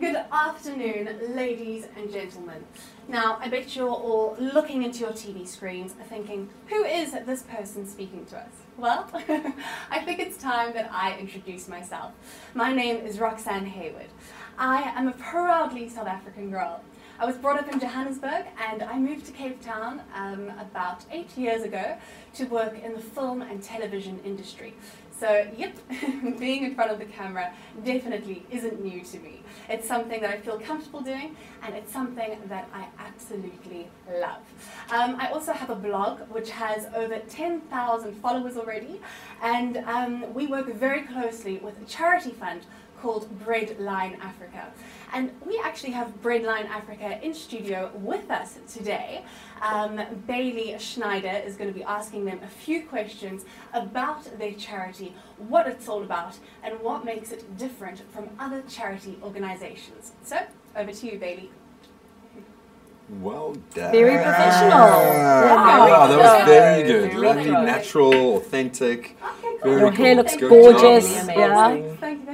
Good afternoon, ladies and gentlemen. Now, I bet you're all looking into your TV screens thinking, who is this person speaking to us? Well, I think it's time that I introduce myself. My name is Roxane Hayward. I am a proudly South African girl. I was brought up in Johannesburg and I moved to Cape Town um, about eight years ago to work in the film and television industry. So, yep, being in front of the camera definitely isn't new to me. It's something that I feel comfortable doing, and it's something that I absolutely love. Um, I also have a blog which has over 10,000 followers already, and um, we work very closely with a charity fund called Breadline Africa. And we actually have Breadline Africa in studio with us today. Um, Bailey Schneider is going to be asking them a few questions about their charity, what it's all about, and what makes it different from other charity organizations. So, over to you, Bailey. Well done. Very professional. Wow, Wow. that was very good. Very Lovely, natural, authentic. Okay, Very Your cool. hair looks gorgeous. Thank you. gorgeous. Really Yeah. amazing.